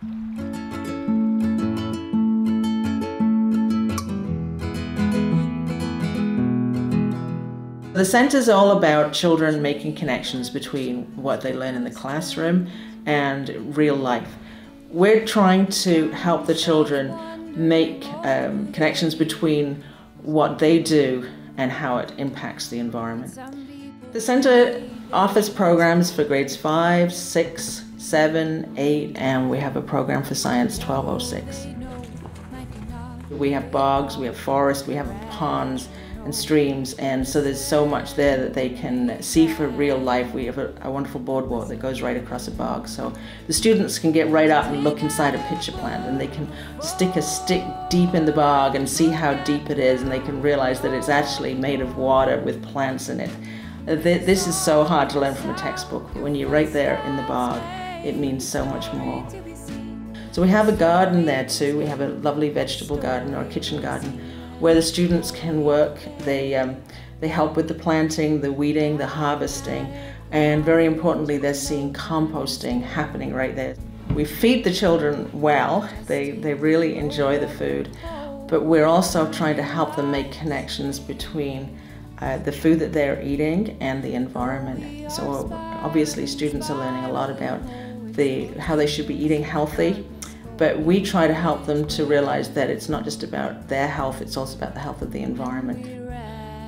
The centre is all about children making connections between what they learn in the classroom and real life. We're trying to help the children make um, connections between what they do and how it impacts the environment. The centre offers programs for grades 5, 6, 7, 8, and we have a program for Science 1206. We have bogs, we have forests, we have ponds and streams, and so there's so much there that they can see for real life. We have a, a, wonderful boardwalk that goes right across a bog, so the students can get right up and look inside a pitcher plant, and they can stick a stick deep in the bog and see how deep it is, and they can realize that it's actually made of water with plants in it. This is so hard to learn from a textbook, but when you're right there in the bog, it means so much more. So we have a garden there too. We have a lovely vegetable garden or kitchen garden where the students can work. They, um, they help with the planting, the weeding, the harvesting, and very importantly, they're seeing composting happening right there. We feed the children well, they, they really enjoy the food, but we're also trying to help them make connections between uh, the food that they're eating and the environment. So obviously students are learning a lot about the, how they should be eating healthy, but we try to help them to realize that it's not just about their health, it's also about the health of the environment.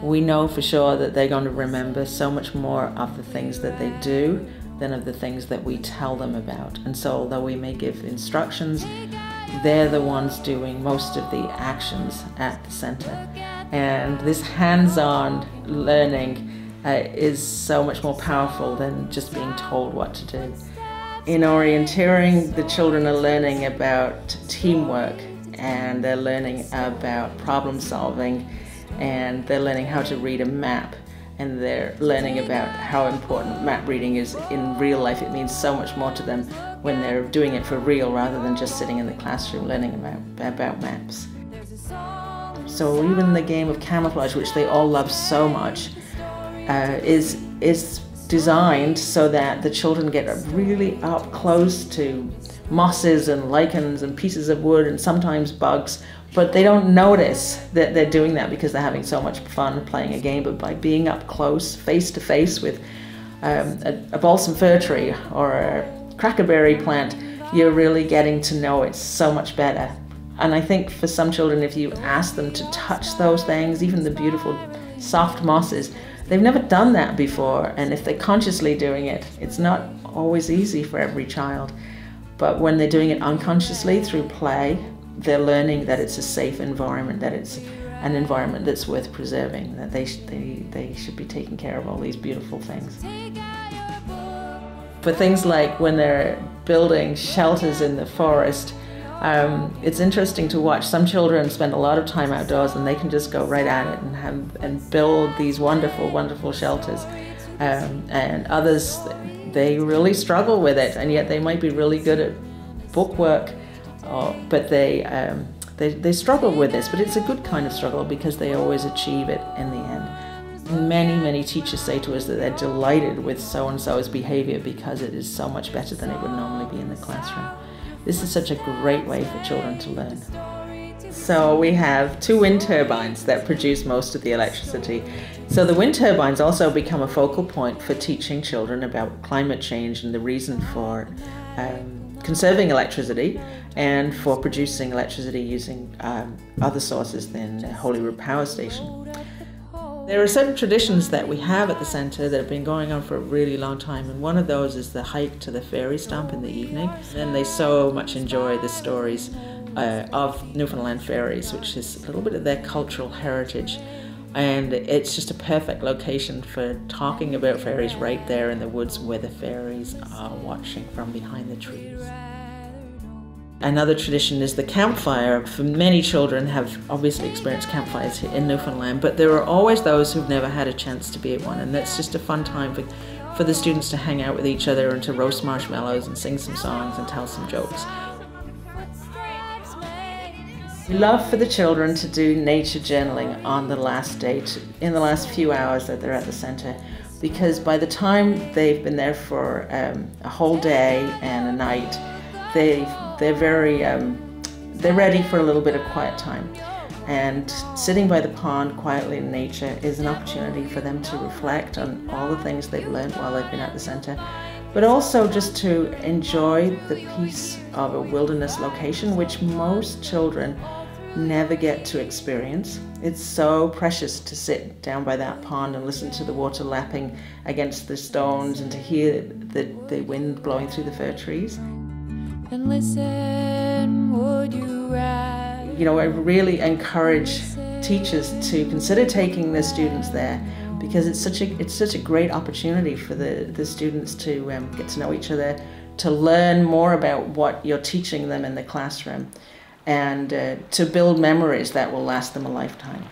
We know for sure that they're going to remember so much more of the things that they do than of the things that we tell them about. And so, although we may give instructions, they're the ones doing most of the actions at the center. And this hands on learning uh, is so much more powerful than just being told what to do. In orienteering, the children are learning about teamwork and they're learning about problem solving and they're learning how to read a map and they're learning about how important map reading is in real life. It means so much more to them when they're doing it for real rather than just sitting in the classroom learning about, about maps. So even the game of camouflage, which they all love so much, uh, is, is designed so that the children get really up close to mosses and lichens and pieces of wood and sometimes bugs, but they don't notice that they're doing that because they're having so much fun playing a game. But by being up close, face to face with um, a, a balsam fir tree or a crackerberry plant, you're really getting to know it so much better. And I think for some children, if you ask them to touch those things, even the beautiful soft mosses, They've never done that before, and if they're consciously doing it, it's not always easy for every child. But when they're doing it unconsciously through play, they're learning that it's a safe environment, that it's an environment that's worth preserving, that they, they, they should be taking care of all these beautiful things. For things like when they're building shelters in the forest, um, it's interesting to watch. Some children spend a lot of time outdoors and they can just go right at it and have and build these wonderful, wonderful shelters. Um, and others, they really struggle with it, and yet they might be really good at bookwork, uh, but they, um, they they struggle with this. But it's a good kind of struggle because they always achieve it in the end. Many, many teachers say to us that they're delighted with so and so's behavior because it is so much better than it would normally be in the classroom. This is such a great way for children to learn. So we have two wind turbines that produce most of the electricity. So the wind turbines also become a focal point for teaching children about climate change and the reason for um, conserving electricity and for producing electricity using um, other sources than Holyrood Power Station. There are certain traditions that we have at the centre that have been going on for a really long time, and one of those is the hike to the fairy stump in the evening. And they so much enjoy the stories uh, of Newfoundland fairies, which is a little bit of their cultural heritage. And it's just a perfect location for talking about fairies right there in the woods where the fairies are watching from behind the trees. Another tradition is the campfire. For many children have obviously experienced campfires in Newfoundland, but there are always those who've never had a chance to be at one, and that's just a fun time for, for the students to hang out with each other and to roast marshmallows and sing some songs and tell some jokes. We love for the children to do nature journaling on the last day, to, in the last few hours that they're at the centre, because by the time they've been there for um, a whole day and a night, they've they're very, um, they're ready for a little bit of quiet time. And sitting by the pond quietly in nature is an opportunity for them to reflect on all the things they've learned while they've been at the centre, but also just to enjoy the peace of a wilderness location, which most children never get to experience. It's so precious to sit down by that pond and listen to the water lapping against the stones and to hear the, the wind blowing through the fir trees. And listen, would you rather? you know, I really encourage teachers to consider taking their students there because it's such a it's such a great opportunity for the, the students to um, get to know each other, to learn more about what you're teaching them in the classroom, and uh, to build memories that will last them a lifetime.